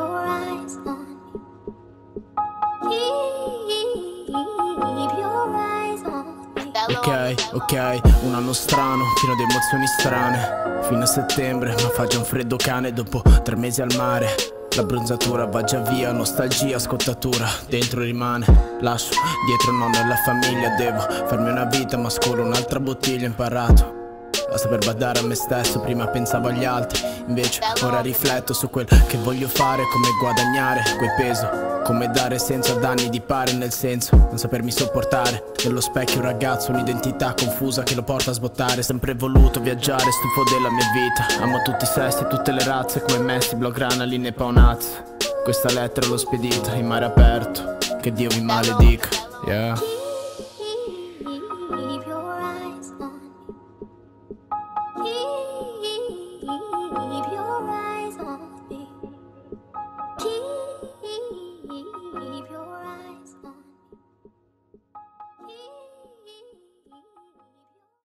your eyes on me. Keep your eyes on me. Ok, ok, un anno strano, pieno di emozioni strane. Fino a settembre, ma fa già un freddo cane dopo tre mesi al mare. La bronzatura va già via, nostalgia, scottatura, dentro rimane. Lascio dietro nonno e la famiglia, devo farmi una vita, ma scolo un'altra bottiglia imparato a saper badare a me stesso, prima pensavo agli altri. Invece ora rifletto su quel che voglio fare Come guadagnare quel peso come dare senso a danni di pare nel senso Non sapermi sopportare. Nello specchio un ragazzo, un'identità confusa che lo porta a sbottare. Sempre voluto viaggiare, stufo della mia vita. Amo tutti i sessi, tutte le razze Come Messi, Blaugrana, linee paonazze Questa lettera l'ho spedita in mare aperto. Che Dio mi maledica. Yeah